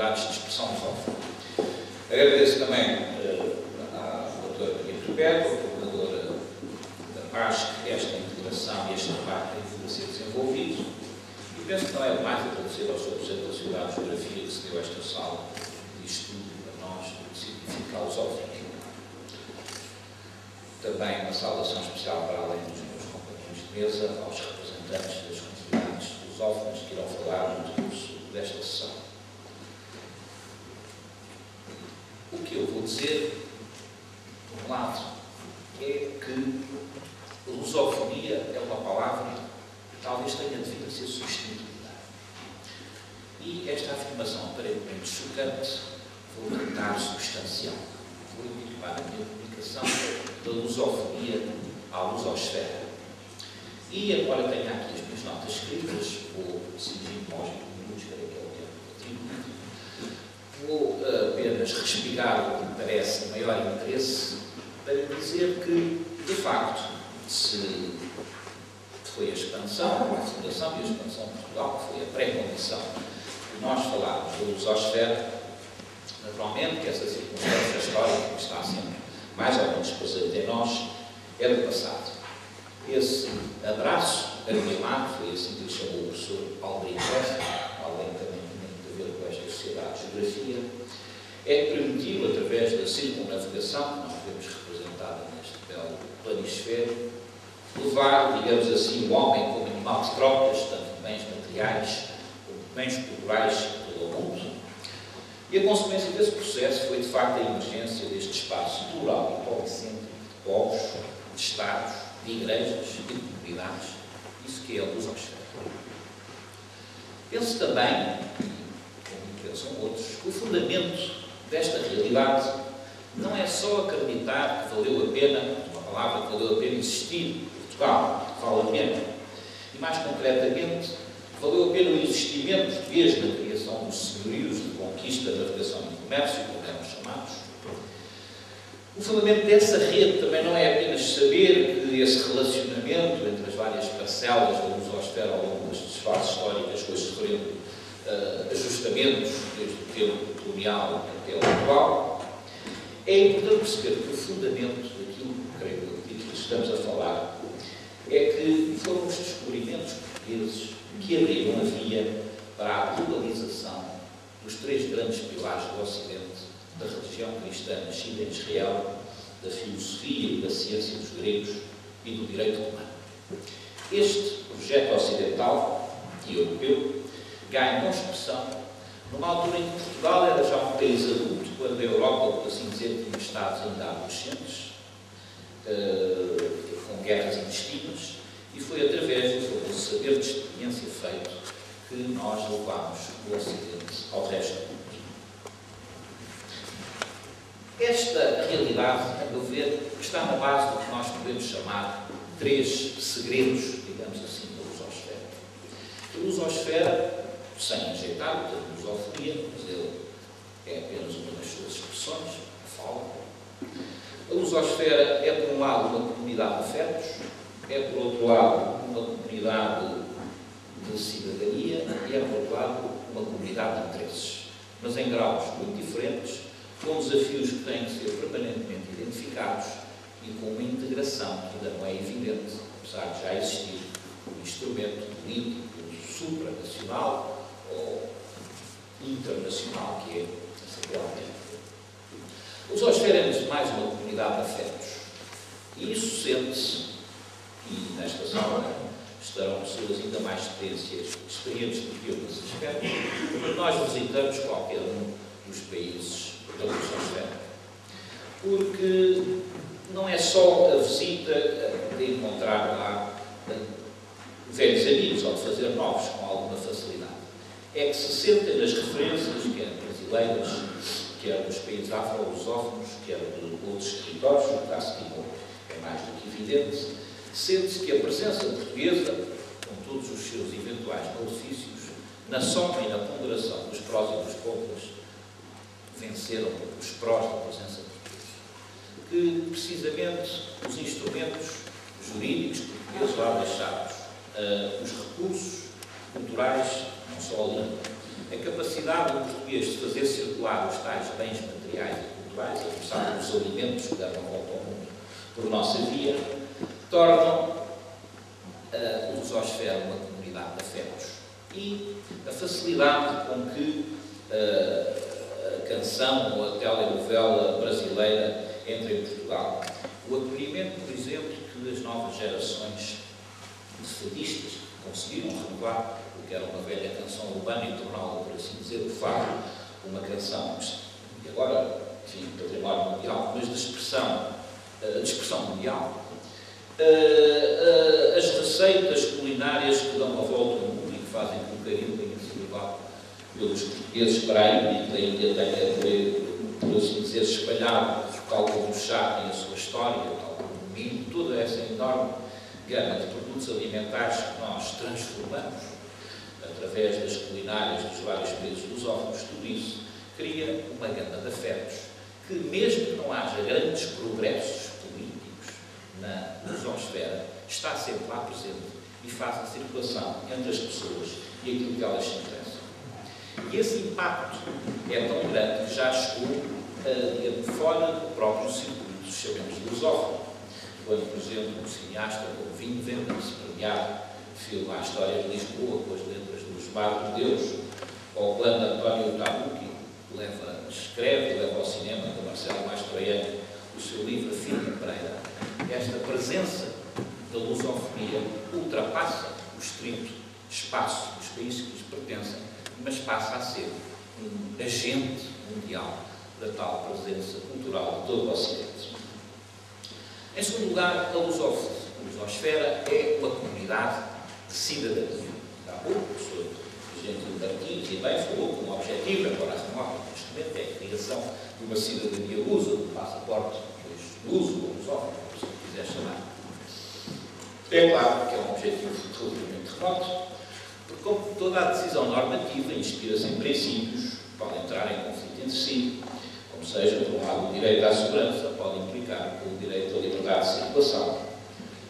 nas comunidades de expressão lusófona. Agradeço também uh, à doutora Maria Roberto, coordenadora da PAS, esta integração e este debate tem a ser desenvolvido. E penso que não é demais agradecer ao Sr. Presidente da Sociedade de Geografia que se deu esta sala de estudo para nós, científica lusófona. Também uma saudação especial para além dos meus companheiros de mesa, aos representantes das comunidades lusófonas que irão falar no curso desta sessão. O que eu vou dizer, por um lado, é que lusofonia é uma palavra que talvez tenha devido a ser substituída. E esta afirmação aparentemente chocante vou tentar substanciar. Vou indicar a minha comunicação da lusofonia à lusosfera. E, embora tenha aqui as minhas notas escritas, vou seguir aos minutos, que é o tempo Vou uh, apenas respirar o que me parece de maior interesse para dizer que, de facto, se foi a expansão, a fundação e a expansão de Portugal, que foi a pré-condição de nós falarmos da lusosfera, naturalmente que essa circunstância histórica que está sempre mais ou menos presente em nós é do passado. Esse abraço armilado, foi assim que chamou o professor Alberto alguém também tem muito a ver com esta sociedade de geografia, é que permitiu, através da circunnavigação, que nós vemos representada neste belo planisfério, levar, digamos assim, o homem como animal de trocas, tanto de bens materiais como de bens culturais pelo mundo. E a consequência desse processo foi, de facto, a emergência deste espaço plural e policêntrico de povos, de Estados, de igrejas e de comunidades, isso que é a luz ao céu. Penso também, pensam outros, o fundamento desta realidade não é só acreditar que valeu a pena, uma palavra que valeu a pena existir, Portugal, vale a pena, e mais concretamente, valeu a pena o existimento desde a criação dos senhorios de conquista, navegação e comércio, como eram chamados. O fundamento dessa rede também não é apenas saber que esse relacionamento entre as várias parcelas da lusosfera ao longo das fases históricas foi sofrendo uh, ajustamentos desde o tempo colonial até o atual, é importante perceber que o fundamento daquilo creio que estamos a falar é que foram os descobrimentos portugueses que abriram a via para a globalização dos três grandes pilares do Ocidente, da religião cristã nascida em Israel, da filosofia e da ciência dos gregos e do direito romano. Este projeto ocidental e europeu ganha expressão numa altura em que Portugal era já um país adulto, quando a Europa, por assim dizer, tinha estados ainda adolescentes, uh, com guerras intestinas, e foi através do saber de experiência feito que nós levámos o Ocidente ao resto do mundo. Esta realidade, a meu ver, está na base do que nós podemos chamar três segredos, digamos assim, da lusosfera. A lusosfera, sem ajeitar o termo lusofonia, mas ele é apenas uma das suas expressões, a fala. A lusosfera é, por um lado, uma comunidade de afetos, é, por outro lado, uma comunidade de cidadania e é, por outro lado, uma comunidade de interesses, mas em graus muito diferentes, com desafios que têm que ser permanentemente identificados e com uma integração que ainda não é evidente, apesar de já existir um instrumento político supranacional internacional, que é CPLP. Os Osferentes, mais uma comunidade de afetos. E isso sente-se, e nesta sala estarão pessoas ainda mais experientes, experientes do que eu nesse aspecto, porque nós visitamos qualquer um dos países da Lusosfera. Porque não é só a visita de encontrar lá velhos amigos ou de fazer novos com alguma facilidade. É que se sentem nas referências, quer brasileiras, quer dos países afro-lusófonos, quer de outros territórios, no caso Timor, é mais do que evidente, sente-se que a presença portuguesa, com todos os seus eventuais malefícios, na soma e na ponderação dos prós e dos contras, venceram os prós da presença portuguesa. Que, precisamente, os instrumentos jurídicos portugueses lá deixados, uh, os recursos culturais, a a capacidade do português de fazer circular os tais bens materiais e culturais, a começar alimentos que dão volta ao mundo por nossa via, tornam uh, o Lusosfera uma comunidade de afetos. E a facilidade com que uh, a canção ou a telenovela brasileira entra em Portugal. O acolhimento, por exemplo, que as novas gerações de fadistas conseguiram renovar, porque era uma velha canção urbana e torná-la, por assim dizer, de fado, uma canção, e agora, enfim, património mundial, mas de expressão, eh, de expressão mundial, uh, uh, as receitas culinárias que dão uma volta ao mundo e que fazem com carinho tenha sido levado pelos portugueses para aí e que ainda por, por assim dizer, espalhado, tal como o chá tem a sua história, tal como o milho, toda essa enorme gama de produtos alimentares que nós transformamos através das culinárias dos vários países lusófonos, tudo isso cria uma gama de afetos que, mesmo que não haja grandes progressos na nososfera está sempre lá presente e faz a circulação entre as pessoas e aquilo que elas se interessam. E esse impacto é tão grande que já chegou uh, fora do próprio circuito, chamemos lusófono. Quando, por exemplo, um cineasta como Vinho Vendas, premiado, filma a história de Lisboa com as letras dos de Deus, ou quando António Tabucchi leva, escreve, leva ao cinema, do Marcelo Mastroianni, o seu livro Filho Pereira, esta presença da lusofonia ultrapassa o estrito espaço dos países que lhes pertencem, mas passa a ser um agente mundial da tal presença cultural de todo o Ocidente. Em segundo lugar, a lusosfera é uma comunidade de cidadania. Há pouco, o professor Gentil Martins e bem falou como objetivo, agora remoto neste momento, é a criação de uma cidadania lusa, do passaporte luso ou lusófono, quiser chamar. É claro que é um objetivo relativamente remoto, porque como toda a decisão normativa inspira-se em princípios que podem entrar em conflito entre si, como seja, por um lado, o direito à segurança pode implicar o direito à liberdade de circulação,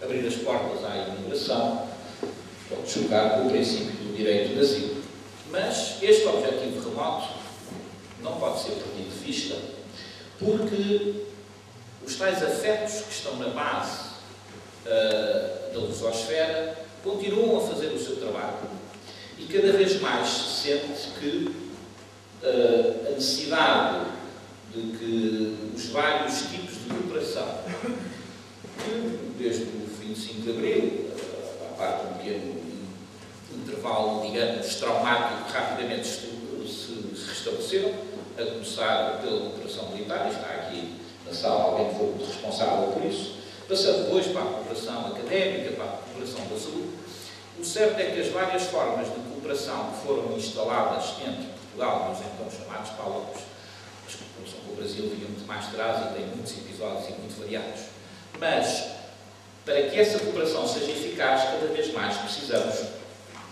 abrir as portas à imigração, chocar com o princípio do direito de asilo. Mas este objetivo remoto não pode ser perdido de vista, porque os tais afetos que estão na base uh, da lusosfera continuam a fazer o seu trabalho. E cada vez mais se sente que uh, a necessidade de que os vários tipos de cooperação, que desde o 25 de Abril, uh, a parte de um pequeno intervalo, digamos, traumático, rapidamente se restabeleceram, a começar pela cooperação militar, está aqui na sala alguém que foi responsável por isso, passando depois para a cooperação académica, para a cooperação da saúde. O certo é que as várias formas de cooperação que foram instaladas entre Portugal e os então chamados PALOPs, a cooperação com o Brasil vinha muito mais atrás e tem muitos episódios e muito variados, mas para que essa cooperação seja eficaz, cada vez mais precisamos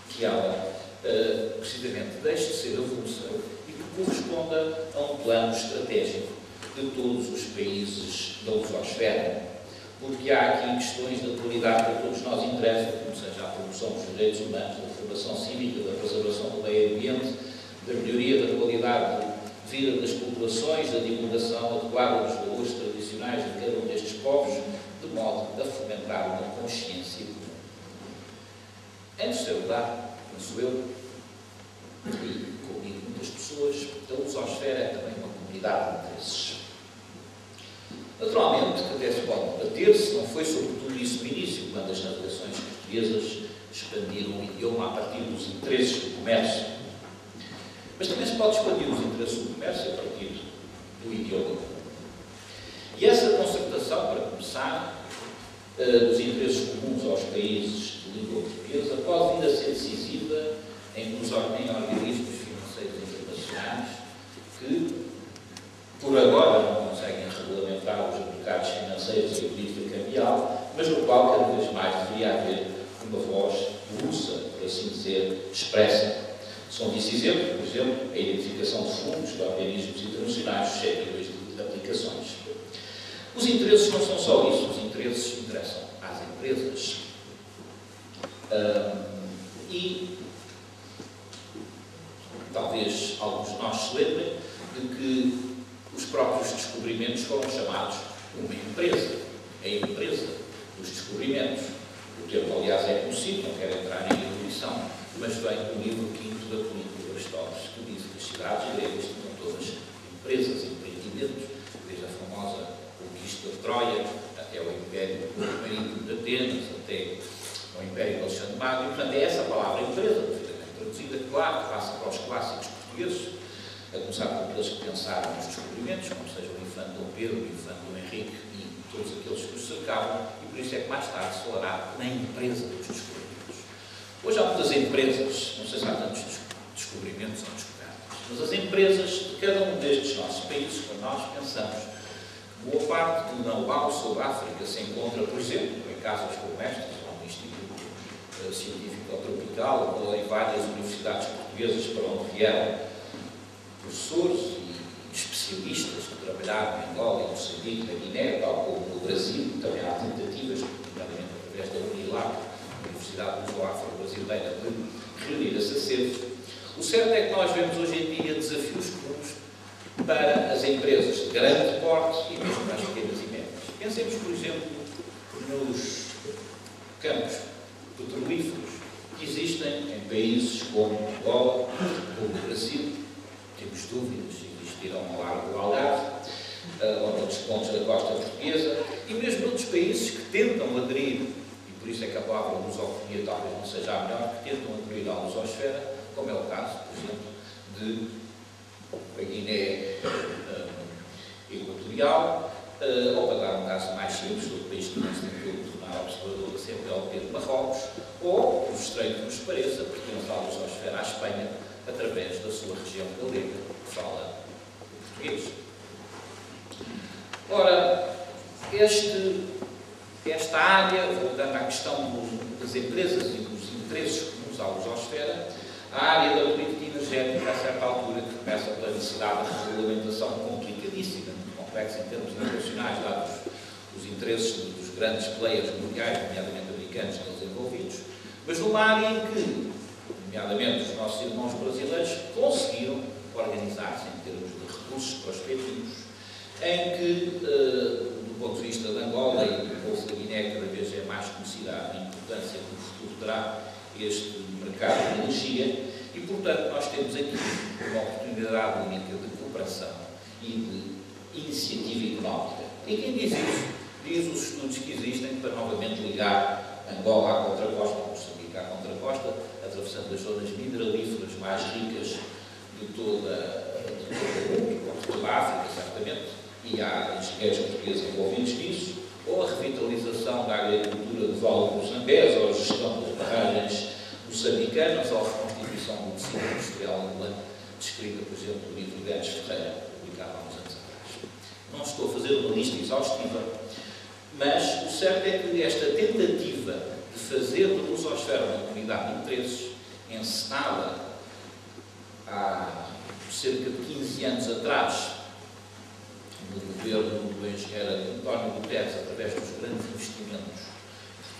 que ela, uh, precisamente, deixe de ser avulsa e que corresponda a um plano estratégico de todos os países da lusosfera, porque há aqui questões da atualidade que a todos nós interessam, como seja a promoção dos direitos humanos, da formação cívica, da preservação do meio ambiente, da melhoria da qualidade de vida das populações, da divulgação adequada dos valores tradicionais de cada um destes povos, de modo a fomentar uma consciência comum. Em terceiro lugar, penso eu, e comigo muitas pessoas, a lusosfera é também uma comunidade de interesses. Naturalmente, até se pode debater-se, não foi sobretudo isso no início, quando as navegações portuguesas expandiram o idioma a partir dos interesses do comércio. Mas também se pode expandir os interesses do comércio a partir do idioma. E essa concertação, para começar, uh, dos interesses comuns aos países de língua portuguesa, pode vir a ser decisiva em, organismos financeiros internacionais que, por agora, não conseguem regulamentar os mercados financeiros e a política cambial, mas no qual cada vez mais deveria haver uma voz russa, por assim dizer, expressa. São disso exemplo, por exemplo, a identificação de fundos de organismos internacionais suscetíveis de aplicações. Os interesses não são só isso, interesses interessam às empresas. E talvez alguns de nós se lembrem de que os próprios descobrimentos foram chamados uma empresa. A empresa dos descobrimentos. O termo, aliás, é conhecido, não quero entrar em erudição, mas vem do livro quinto da política de Aristóteles, que diz que as cidades gregas tinham todas empresas, empreendimentos, desde a famosa conquista de Troia, até o Império Marítimo de Atenas, até o Império de Alexandre Magno, e, portanto, é essa palavra empresa, perfeitamente traduzida, claro, passa para os clássicos portugueses, a começar por aqueles que pensaram nos descobrimentos, como seja o infante Dom Pedro, o infante Dom Henrique e todos aqueles que os cercavam, e por isso é que mais tarde se falará na empresa dos descobrimentos. Hoje há muitas empresas, não sei se há tantos descobrimentos ou descobertas, mas as empresas de cada um destes nossos países, quando nós pensamos boa parte do know-how sobre África se encontra, por exemplo, em casas como estas, ou no Instituto eh, Científico Tropical, ou em várias universidades portuguesas para onde vieram professores e especialistas que trabalharam em Angola, em Moçambique, na Guiné, tal como no Brasil, também há tentativas, nomeadamente através da Unilag, Universidade Luso-Afro-Brasileira, de reunir esse acervo. O certo é que nós vemos hoje em dia desafios comuns para as empresas de grande porte e mesmo para as pequenas e médias. Pensemos, por exemplo, nos campos petrolíferos que existem em países como Angola, como Brasil, temos dúvidas se existirão ao largo do Algarve, uh, ou noutros pontos da costa portuguesa, e mesmo noutros países que tentam aderir, e por isso é que a palavra lusofonia talvez não seja a melhor, que tentam aderir à lusosfera, como é o caso, por exemplo, de a Guiné uh, Equatorial, uh, ou para dar um caso mais simples, do país que nós temos tornar observador da CPLP de Marrocos, ou, por estreito que nos pareça, pertence à lusosfera à Espanha, através da sua região galega, que fala português. Ora, este, esta área, voltando à questão das empresas e dos interesses comuns à lusosfera, a área da política energética, a certa altura, que começa pela necessidade de regulamentação complicadíssima, complexa em termos internacionais, dados os interesses dos grandes players mundiais, nomeadamente americanos, neles envolvidos, mas numa área em que nomeadamente os nossos irmãos brasileiros, conseguiram organizar-se em termos de recursos prospectivos, em que, uh, do ponto de vista de Angola e do Golfo da Guiné, cada vez é mais conhecida a importância que o futuro terá este mercado de energia, e, portanto, nós temos aqui uma oportunidade única de cooperação e de iniciativa económica. E quem diz isso? Diz os estudos que existem para novamente ligar Angola à contracosta, Moçambique à contracosta, atravessando as zonas mineralíferas mais ricas de toda, a África, certamente, e há engenheiros portugueses envolvidos nisso, ou a revitalização da agricultura de Vale do Zambés, ou a gestão das barragens moçambicanas, ou a reconstituição do tecido industrial angolano, descrita, por exemplo, no livro de Gades Ferreira, publicado há uns anos atrás. Não estou a fazer uma lista exaustiva, mas o certo é que esta tentativa de fazer do Lusosfera uma comunidade de interesses, encenada há cerca de 15 anos atrás, no governo do engenheiro António Guterres, através dos grandes investimentos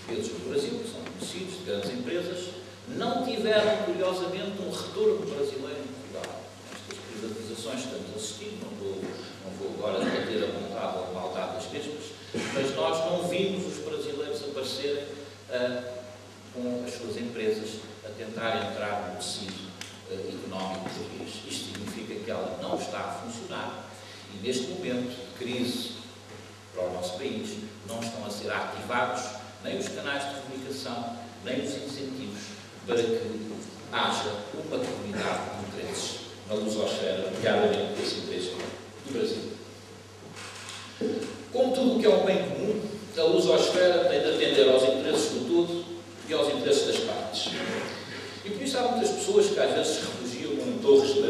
portugueses no Brasil, que são conhecidos, de grandes empresas, não tiveram, curiosamente, um retorno brasileiro em Portugal. Estas privatizações que estamos assistindo, não vou, não vou agora debater a vontade ou a maldade das mesmas, mas nós não vimos os brasileiros aparecerem uh, com as suas empresas a tentar entrar no tecido uh, económico português. Isto significa que ela não está a funcionar e, neste momento de crise para o nosso país, não estão a ser ativados nem os canais de comunicação, nem os incentivos para que haja uma comunidade de interesses na lusosfera, nomeadamente esse interesse do Brasil. Como tudo o que é um bem comum, a lusosfera tem de atender aos interesses do todo e aos interesses das partes. E por isso há muitas pessoas que às vezes se refugiam em torres de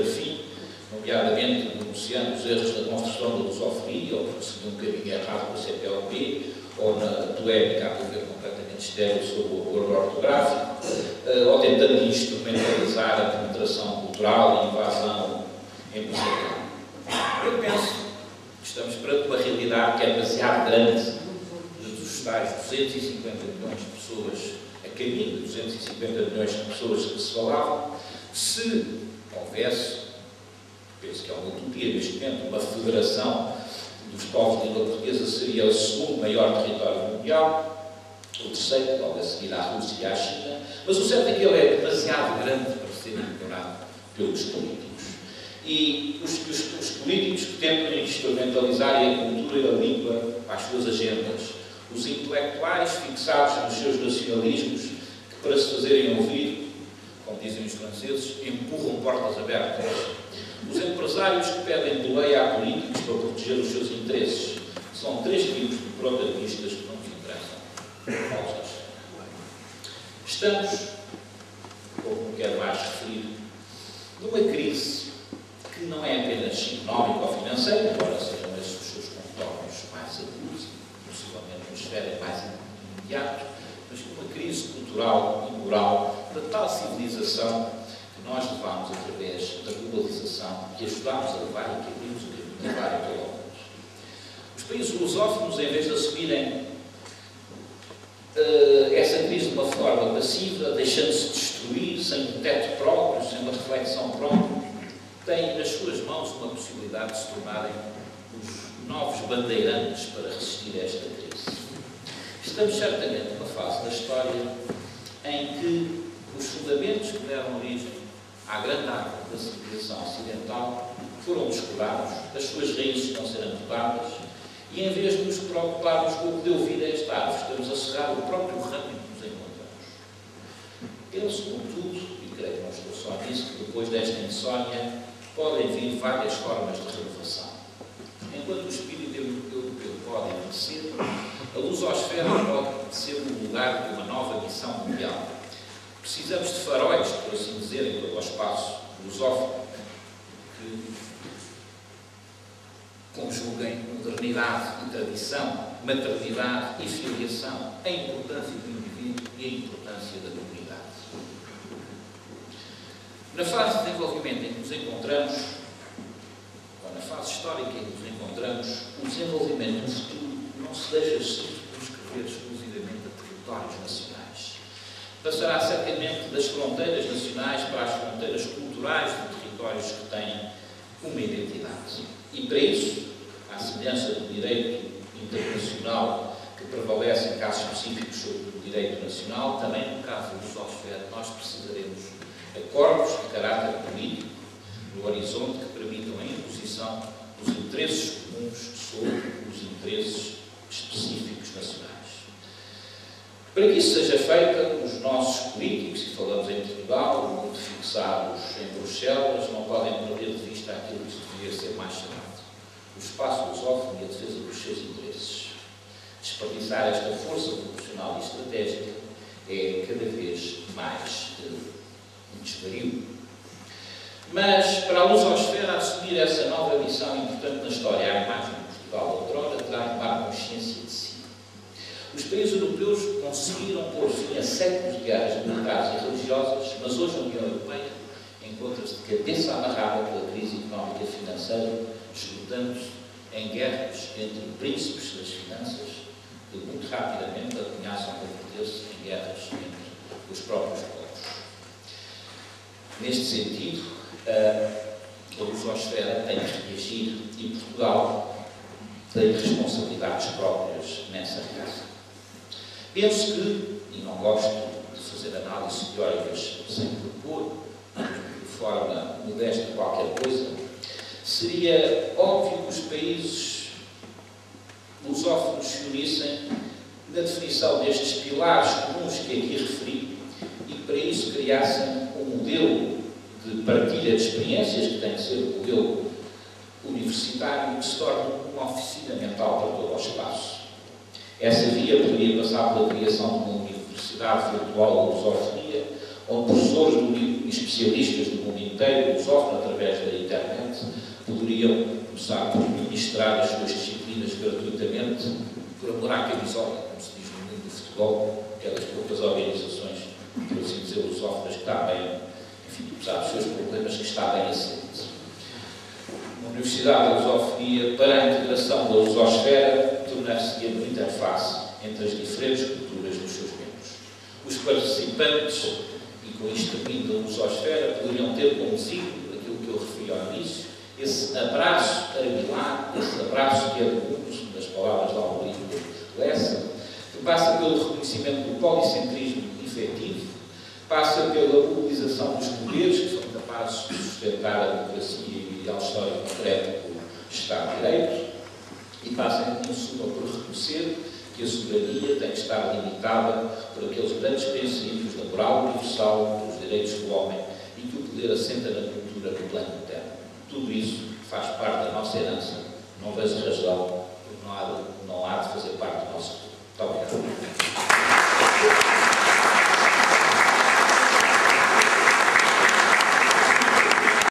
da lusofonia ou seria um caminho errado com a CPLP, ou na polémica a ver completamente estéreo sobre o acordo ortográfico, uh, ou tentando instrumentalizar a penetração cultural e invasão empresarial. Eu penso que estamos perante uma realidade que é demasiado grande dos tais 250 milhões de pessoas, a caminho de 250 milhões de pessoas que se falavam, se houvesse, penso que é uma utopia neste momento, uma federação dos povos de língua portuguesa seria o segundo maior território mundial, o terceiro, logo a seguir à Rússia e à China, mas o certo é que ele é demasiado grande para ser ignorado pelos políticos. E os, os, os políticos que tentam instrumentalizar a cultura e a língua para as suas agendas, os intelectuais fixados nos seus nacionalismos, que para se fazerem ouvir, como dizem os franceses, empurram portas abertas os empresários que pedem boleia a políticos para proteger os seus interesses são três tipos de protagonistas que não nos interessam. Estamos, como quero mais referir, numa crise que não é apenas económica ou financeira, embora sejam esses os seus contornos mais agudos possivelmente uma esfera mais imediato, mas uma crise cultural e moral da tal civilização nós levámos através da globalização e ajudámos a levar e que abrimos o caminho vários quilómetros. Os países lusófonos, em vez de assumirem uh, essa crise de uma forma passiva, deixando-se destruir, sem um teto próprio, sem uma reflexão própria, têm nas suas mãos uma possibilidade de se tornarem os novos bandeirantes para resistir a esta crise. Estamos certamente numa fase da história em que os fundamentos que deram origem à grande árvore da civilização ocidental foram descolados, as suas raízes estão sendo tocadas, e em vez de nos preocuparmos com o que deu vida a esta árvore, estamos a cerrar o próprio ramo em que nos encontramos. Penso, contudo, e creio que não estou só nisso, que depois desta insónia podem vir várias formas de renovação. Enquanto o espírito europeu pode envelhecer, a lusosfera pode ser o lugar de uma nova missão mundial Precisamos de faróis, por assim dizer, em todo o espaço lusófono, que conjuguem modernidade e tradição, maternidade e filiação, a importância do indivíduo e a importância da comunidade. Na fase de desenvolvimento em que nos encontramos, ou na fase histórica em que nos encontramos, o desenvolvimento do futuro não se deixa circunscrever exclusivamente a territórios nacionais passará certamente das fronteiras nacionais para as fronteiras culturais de territórios que têm uma identidade. E para isso, à semelhança do direito internacional que prevalece em casos específicos sobre o direito nacional, também no caso do software nós precisaremos acordos de caráter político no horizonte que permitam a imposição dos interesses comuns sobre os interesses específicos nacionais. Para que isso seja feito, os nossos políticos, e falamos em Portugal, muito fixados em Bruxelas, não podem perder de vista aquilo que deveria ser mais chamado o espaço lusófono e a defesa dos seus interesses. Desperdiçar esta força proporcional e estratégica é cada vez mais uh, um desvario. Mas, para a lusosfera assumir essa nova missão importante na história, a imagem de Portugal outrora terá de tomar consciência de si os países europeus conseguiram pôr fim a séculos de guerras e religiosas, mas hoje a União Europeia encontra-se de cabeça amarrada pela crise económica e financeira, esgotando-se em guerras entre príncipes das finanças, que muito rapidamente ameaçam converter-se em guerras entre os próprios povos. Neste sentido, a lusosfera tem que reagir e Portugal tem responsabilidades próprias nessa reação. Penso que, e não gosto de fazer análises teóricas sem propor, de forma modesta qualquer coisa, seria óbvio que os países lusófonos se unissem na definição destes pilares comuns que aqui referi e que para isso criassem um modelo de partilha de experiências, que tem que ser o modelo universitário, que se torne uma oficina mental para todo o espaço. Essa via poderia passar pela criação de uma universidade virtual de lusofonia, onde professores especialistas do mundo inteiro, lusófono através da internet, poderiam começar por ministrar as suas disciplinas gratuitamente por amor à camisola, como se diz no mundo do futebol, que das poucas organizações, por assim dizer, lusófonas que está bem, enfim, apesar dos seus problemas, que está bem aceito. Uma Universidade da Lusofonia, para a integração da lusosfera, tornar-se a muita interface entre as diferentes culturas dos seus membros. Os participantes, e com isto termino da lusosfera, poderiam ter como signo, aquilo que eu referi ao início, esse abraço arabilar, esse abraço que é do das palavras de Almorim Lessa, que passa pelo reconhecimento do policentrismo efetivo, passa pela mobilização dos poderes que são capazes de sustentar a democracia e a história concreta do Estado de Direito, e passa, em suma, por reconhecer que a soberania tem que estar limitada por aqueles grandes princípios da moral universal, dos direitos do homem, e que o poder assenta na cultura no plano interno. Tudo isso faz parte da nossa herança. Não vejo razão porque não há, não há de fazer parte do nosso futuro. Muito obrigado.